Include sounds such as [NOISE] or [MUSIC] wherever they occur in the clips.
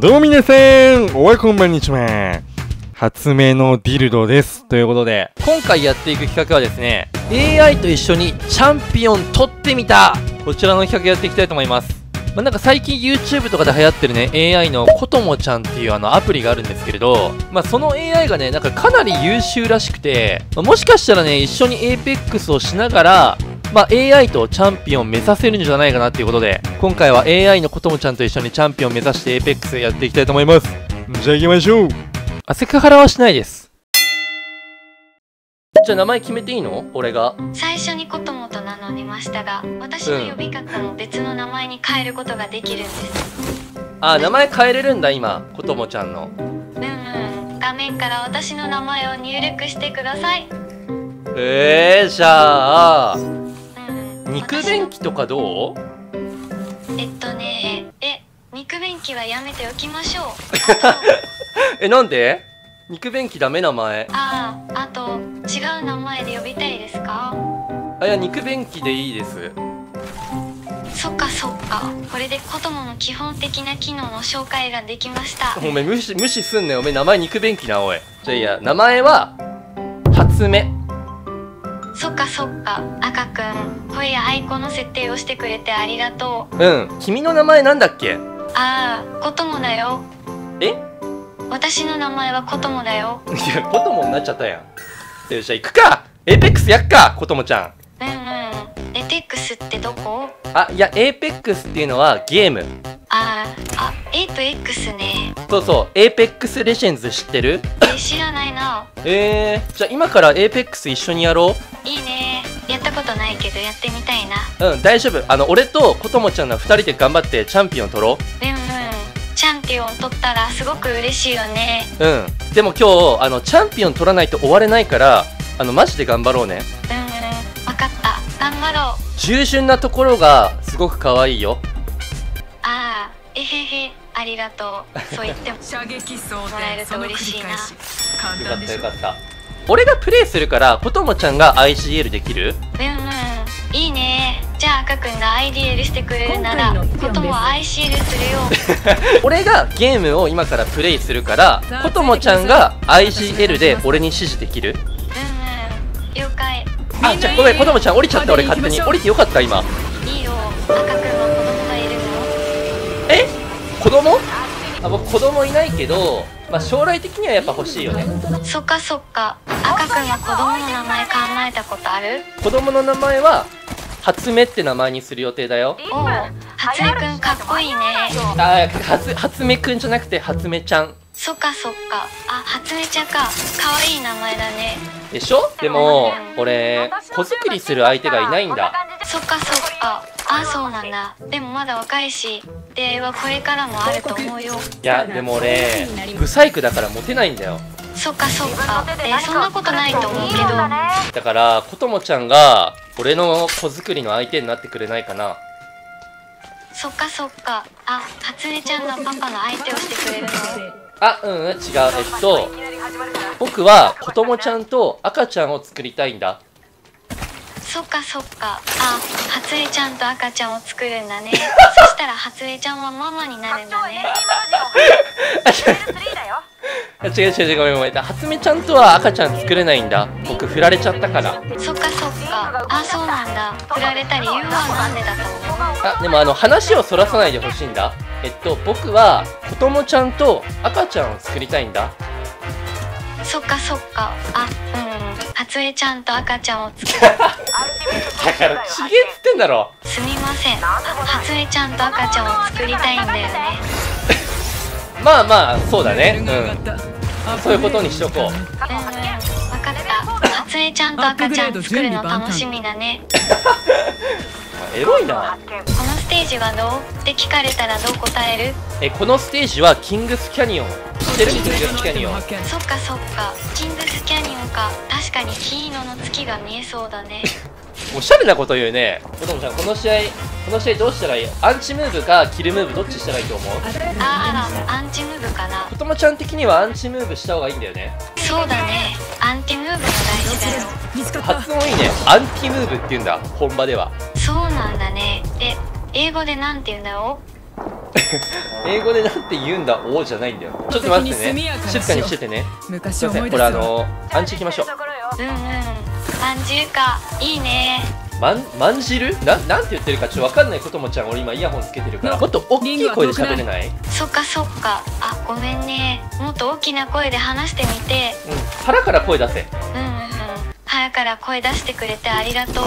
どうも皆さん、おはこんばんにちは。発明のディルドです。ということで、今回やっていく企画はですね、AI と一緒にチャンピオン取ってみたこちらの企画やっていきたいと思います。まあ、なんか最近 YouTube とかで流行ってるね AI のコトモちゃんっていうあのアプリがあるんですけれど、まあ、その AI がねなんかかなり優秀らしくて、まあ、もしかしたらね一緒に APEX をしながらまあ、AI とチャンピオン目指せるんじゃないかなっていうことで、今回は AI のこともちゃんと一緒にチャンピオン目指して APEX やっていきたいと思います。じゃあ行きましょう。あ、セクハラはしないです。じゃあ名前決めていいの？俺が。最初にこともと名乗りましたが、私の呼び方も別の名前に変えることができるんです。あ、名前変えれるんだ今、こともちゃんの。うんうん。画面から私の名前を入力してください。えー、じゃあ、肉便器とかどう？えっとねえ肉便器はやめておきましょう。[LAUGHS] えなんで？肉便器ダメ名前。あああと違う名前で呼びたいですか？あいや肉便器でいいです。そっかそっか。これで子供の基本的な機能の紹介ができました。[LAUGHS] おめ無視無視すんねんおめ名前肉便器なおい。じゃあいや。名前は初目そっかそっか。赤くん声やアイコンの設定をしてくれてありがとう。うん。君の名前なんだっけ？ああこともだよ。え？私の名前はこともだよ。いやこともになっちゃったやん。よしゃ行くか。エーペックスやっかこともちゃん。うんうんエペックスってどこ？あいやエーペックスっていうのはゲームああ A と X ね。そうそうエーペックスレジェンズ知ってる？え知らないな。えー、じゃあ今からエーペックス一緒にやろう？いいね。やったことないけどやってみたいな。うん大丈夫。あの俺とこともちゃんの2人で頑張ってチャンピオン取ろう。うんうん。チャンピオン取ったらすごく嬉しいよね。うん。でも今日あのチャンピオン取らないと終われないからあのマジで頑張ろうね。うんうん。分かった。頑張ろう。従順なところがすごく可愛いよえへへありがとう。そう言っても。射撃もらえると嬉しいな。よかったよかった。俺がプレイするからこともちゃんが ICL できる？うんうん。いいね。じゃあ赤くんが IDL してくれるならことも ICL するよ。[LAUGHS] 俺がゲームを今からプレイするからこともちゃんが ICL で俺に指示できる？うんうん。了解。あじゃあごめんこともちゃん降りちゃった俺勝手に。降りてよかった今。いいよ。赤くん子供？あ僕子供いないけど、まあ、将来的にはやっぱ欲しいよね。そっかそっか。赤くんは子供の名前考えたことある？子供の名前は初目って名前にする予定だよ。おお初目くんかっこいいね。あ初初目くんじゃなくて初目ちゃん。そっかそっか。あ初音ちゃんか。かわいい名前だね。でしょ？でも俺子作りする相手がいないんだ。そっかそっかあそうなんだ。でもまだ若いし出会いはこれからもあると思うよ。いやでも俺ブサイクだからモテないんだよ。そっかそっか。えそんなことないと思うけど。だからこともちゃんが俺の子作りの相手になってくれないかな。そっかそっか。あ初音ちゃんがパパの相手をしてくれるの。あ、うん、違う。えっと、僕は、子供ちゃんと赤ちゃんを作りたいんだ。そっかそっか。あ、初江ちゃんと赤ちゃんを作るんだね。[LAUGHS] そしたら初江ちゃんはママになるんだね。違う違う違うごめんごめん。初音ちゃんとは赤ちゃん作れないんだ。僕振られちゃったから。そっかそっか。あそうなんだ。振られた理由はなんでだと思う？あでもあの話をそらさないでほしいんだ。えっと僕は子供ちゃんと赤ちゃんを作りたいんだそっかそっか。あうん。初江ちゃんと赤ちゃんを作る [LAUGHS] だからちげえっつってんだろ。すみません。初江ちゃんと赤ちゃんを作りたいんだよね。[LAUGHS] まあまあそうだね。うん。そういうことにしとこう。うん。分かった。初江ちゃんと赤ちゃん作るの楽しみだね。[LAUGHS] エロいな。このステージはどう？って聞かれたらどう答える？えこのステージはキングスキャニオン。知ってる？キングスキャニオン。そっかそっか。キングスキャニオンか。確かに金色の月が見えそうだね。[LAUGHS] おしゃれなこと言うね。こともちゃんこの試合この試合どうしたらいい？アンチムーブかキルムーブどっちしたらいいと思う？ああならアンチムーブかな。子ともちゃん的にはアンチムーブした方がいいんだよね。そうだね。アンティムーブが大事だよ。発音いいね。アンティムーブって言うんだ。本場では。そうなんだね。で英語でなんて言うんだろう？英語でなんて言うんだおーじゃないんだよ。ちょっと待ってね。静かにしててね。す昔いません。これあのアンチ行きましょう。うんうんまんじゅうか。いいね。まんまんじる？ななんて言ってるかちょっとわかんないこともちゃん俺今イヤホンつけてるから。もっと大きい声で喋れない？そっかそっか。あごめんね。もっと大きな声で話してみて。うん。腹から声出せ。うんうんうん。腹から声出してくれてありがとう。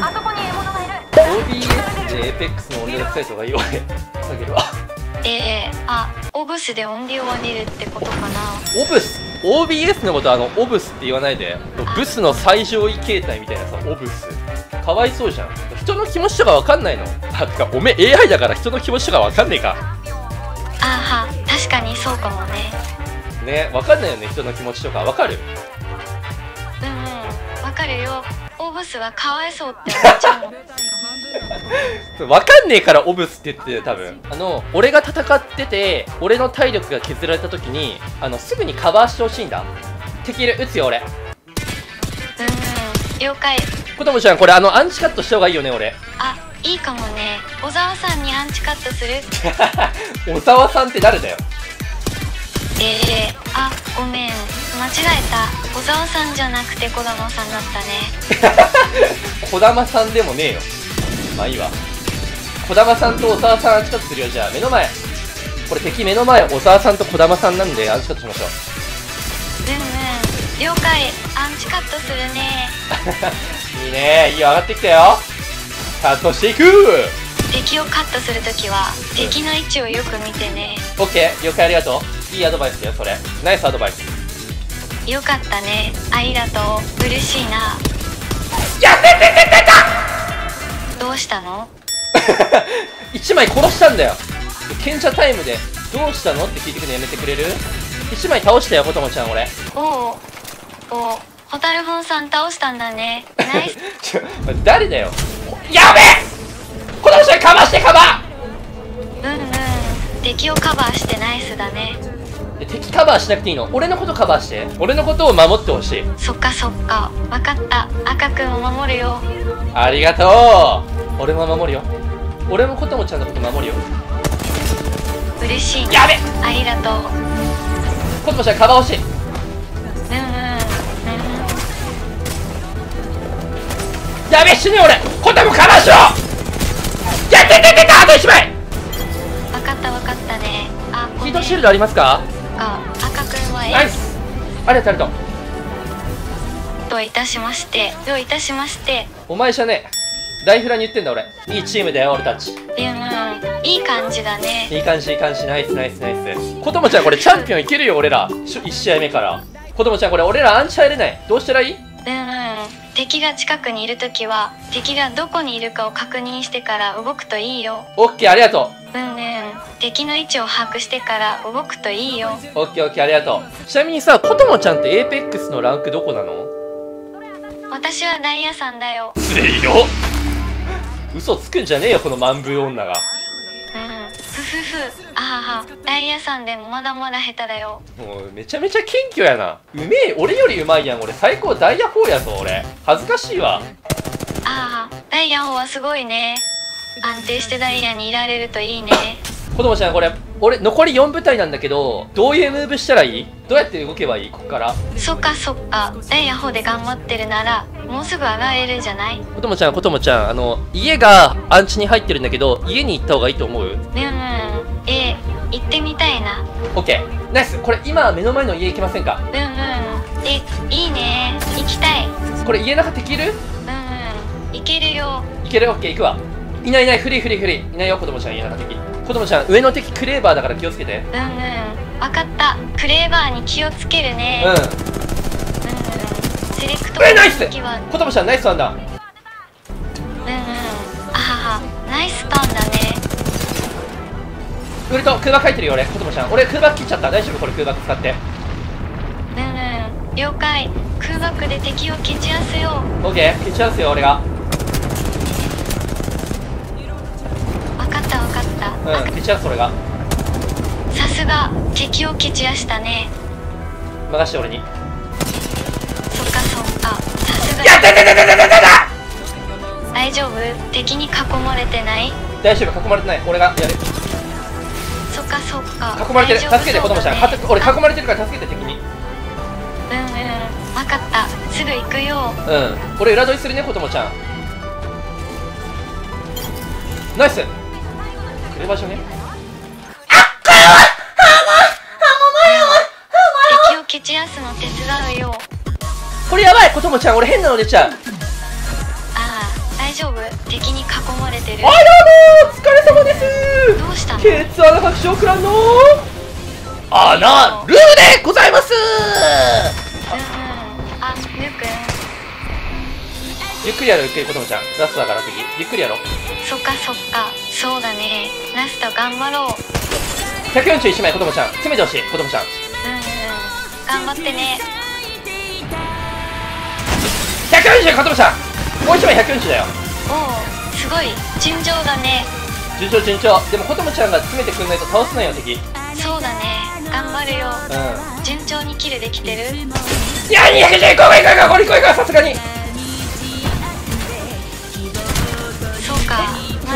あそこに獲物がいる。OBS で APEX の音量下げた方がいいわ俺下げるわええあオブスで音量を上げるってことかな。オブス？OBS のことあのオブスって言わないで。ブスの最上位形態みたいなさオブス。かわいそうじゃん。人の気持ちとかわかんないの。あてかおめえ AI だから人の気持ちとかわかんねえか。あは確かにそうかもね。ねわかんないよね人の気持ちとか。わかる？うんうん。わかるよ。オブスはかわいそうって思っちゃうもん [LAUGHS] わかんねえからオブスって言ってるよ多分。あの俺が戦ってて俺の体力が削られた時にあのすぐにカバーしてほしいんだ。敵いる撃つよ俺。うんうん了解。子供ちゃんこれあのアンチカットした方がいいよね俺。あいいかもね。小沢さんにアンチカットする。[LAUGHS] 小沢さんって誰だよ。ええあごめん。間違えた。小沢さんじゃなくて児玉さんだったね。[LAUGHS] 児玉さんでもねえよまあいいわ。児玉さんと小沢さんアンチカットするよ。じゃあ目の前。これ敵目の前小沢さんと児玉さんなんでアンチカットしましょう。うんうん。了解。アンチカットするね。[LAUGHS] いいね。いいよ。上がってきたよ。カットしていく。敵をカットするときは敵の位置をよく見てね。オッケー。了解ありがとう。いいアドバイスだよそれ。ナイスアドバイス。よかったね。ありがとう。嬉しいなしたの？[LAUGHS] 1枚殺したんだよ。賢者タイムで。どうしたの？って聞いてくるのやめてくれる？1枚倒したよこともちゃん俺。おおおホタルホンさん倒したんだね。ナイス。[LAUGHS] ちょ誰だよ。やべえ！この人カバーしてカバうんうん。敵をカバーしてナイスだね。敵カバーしなくていいの？俺のことカバーして。俺のことを守ってほしい。そっかそっか。わかった。赤くんを守るよ。ありがとう俺も守るよ。俺もこともちゃんのこと守るよ。嬉しいね。やべ！ありがとう。こともちゃんカバー欲しい。うんうんうん。やべ！え死ぬよ俺！こともカバーしろ！やってててたあと1枚！わかったわかったね。あヒートシールドありますか？か赤くんはナイス！ありがとうありがとう。どういたしまして。どういたしまして。お前じゃねえライフラに言ってんだ俺。いいチームだよ俺たち。うんうんいい感じだね。いい感じいい感じ。ナイスナイスナイス。こともちゃんこれチャンピオンいけるよ俺ら。1試合目から。こともちゃんこれ俺らアンチ入れない。どうしたらいい？うんうん敵が近くにいるときは敵がどこにいるかを確認してから動くといいよ。オッケーありがとう。んうん。敵の位置を把握してから動くといいよ。うオッケーオッケーありがとう。ちなみにさこともちゃんって APEX のランクどこなの？私はダイヤさんだよ。つれいよ嘘つくんじゃねえよこの万風女が。うんふふふ。ああダイヤさんでもまだまだ下手だよもうめちゃめちゃ謙虚やなうめえ俺よりうまいやん俺最高ダイヤ4やぞ俺恥ずかしいわああダイヤ4はすごいね安定してダイヤにいられるといいね子供ちゃんこれ。俺残り4部隊なんだけどどういうムーブしたらいい？どうやって動けばいい？こっから。そっかそっか。ダイヤ方で頑張ってるならもうすぐ上がれるじゃない？子供ちゃん子供ちゃんあの家がアンチに入ってるんだけど家に行った方がいいと思う？うんうん。え行ってみたいな。オッケー。ナイス。これ今目の前の家行きませんか？うんうん。えいいね。行きたい。うんこれ家の中敵いる？うん行けるよ。いける？オッケー。行くわ。いないいない。フリーフリーフリー。いないよ子供ちゃん。家の中敵子供ちゃん。上の敵クレーバーだから気をつけて。うんうん。わかった。クレーバーに気をつけるね。うん。うんうん。セレクトえナイス！子供ちゃん。ナイスワンだうんうん。あはは。ナイスターンだね。ウルト空爆入ってるよ俺。子供ちゃん。俺空爆切っちゃった。大丈夫これ空爆使って。うんうん。了解。空爆で敵を蹴散らすよオッケー。蹴っちゃうすよ俺がうん。蹴っちゃうそれが。あさすが敵を蹴散らしたね。任して俺に。そっかそっか。さすが。やったたたたたたた大丈夫？敵に囲まれてない？大丈夫囲まれてない。俺がやる。かそっか。囲まれてる。助けて子供ちゃん。俺囲まれてるから助けて敵に。うんうん。分かった。すぐ行くよ。うん。俺裏取りするね子供ちゃん。ナイスクレバーじゃね敵を蹴散らすの手伝うよこれやばい子供ちゃん俺変なの出ちゃうああ大丈夫敵に囲まれてるあどうもお疲れ様ですどうしたのケツ穴拡張クランのアナルーでございますゆっくりやろゆっくり子供ちゃんラストだから次。ゆっくりやろそっかそっか。そうだね。ラスト頑張ろう。141枚子供ちゃん。詰めてほしい子供ちゃん。うんうん。頑張ってね。140子供ちゃん。もう1枚140だよ。おおすごい。順調だね。順調順調でも子供ちゃんが詰めてくんないと倒せないよ敵。うんそうだね。頑張るよ。順調にキルできてる。いや210行こう行こう行こうこれ行こう行こうさすがに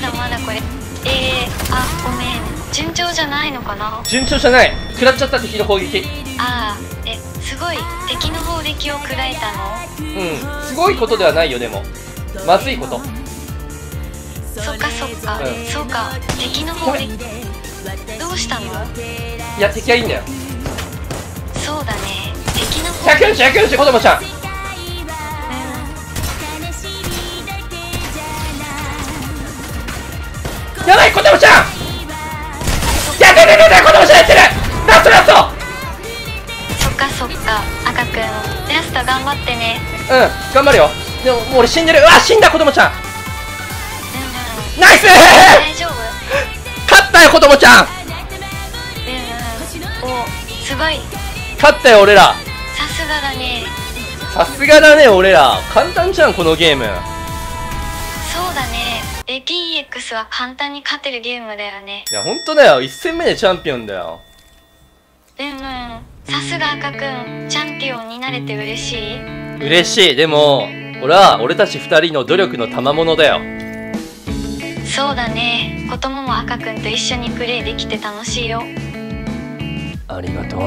まだまだこれ。えー、あごめん。順調じゃないのかな？順調じゃない。食らっちゃった敵の攻撃。ああえすごい敵の砲撃を食らえたの？うん。すごいことではないよでも。まずいこと。そっかそっか、うん。そうか。敵の砲撃。どうしたの？いや敵はいいんだよ。そうだね。敵の砲撃。140140子供ちゃんやばい子供ちゃん。やべやべやべやべ子供ちゃんやってる。ラストラスト。そっかそっか。赤くんラスト頑張ってね。うん頑張るよ。でももう俺死んでる。うわ死んだ子供ちゃん。うんうんナイス。大丈夫？勝ったよ子供ちゃんうんうん。おすごい。勝ったよ俺ら。さすがだね。さすがだね俺ら。簡単じゃんこのゲームね APEX は簡単に勝てるゲームだよね。いやほんとだよ。1戦目でチャンピオンだよ。うんうんさすが赤くんチャンピオンになれて嬉しい？嬉しい。でも俺は俺たち2人の努力の賜物だよ。そうだね。こともも赤くんと一緒にプレイできて楽しいよ。ありがとう